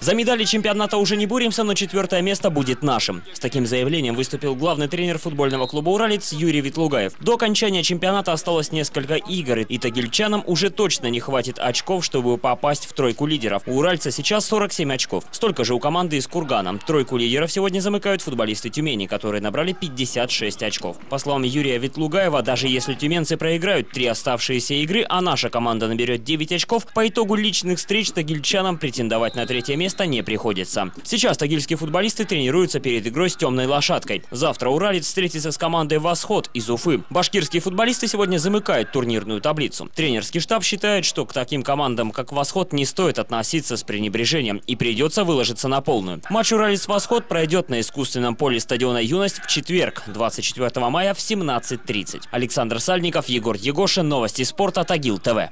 За медали чемпионата уже не боремся, но четвертое место будет нашим. С таким заявлением выступил главный тренер футбольного клуба «Уралец» Юрий Ветлугаев. До окончания чемпионата осталось несколько игр, и тагильчанам уже точно не хватит очков, чтобы попасть в тройку лидеров. У «Уральца» сейчас 47 очков. Столько же у команды из Кургана. Тройку лидеров сегодня замыкают футболисты Тюмени, которые набрали 56 очков. По словам Юрия Ветлугаева, даже если тюменцы проиграют три оставшиеся игры, а наша команда наберет 9 очков, по итогу личных встреч тагильчанам претендовать на третье место не приходится. Сейчас тагильские футболисты тренируются перед игрой с темной лошадкой. Завтра Уралец встретится с командой «Восход» из Уфы. Башкирские футболисты сегодня замыкают турнирную таблицу. Тренерский штаб считает, что к таким командам, как «Восход», не стоит относиться с пренебрежением и придется выложиться на полную. Матч «Уралец-Восход» пройдет на искусственном поле стадиона «Юность» в четверг, 24 мая в 17.30. Александр Сальников, Егор Егошин. Новости спорта. Тагил ТВ.